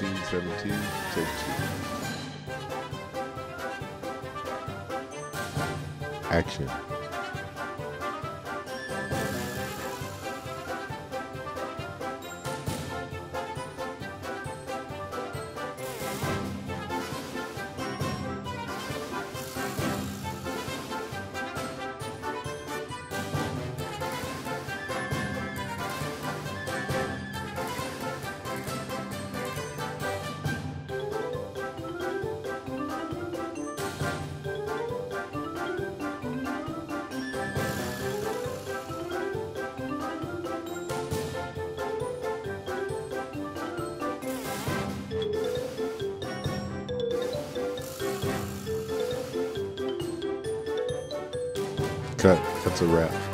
Scene 17, take two. Action. Cut. That's a wrap.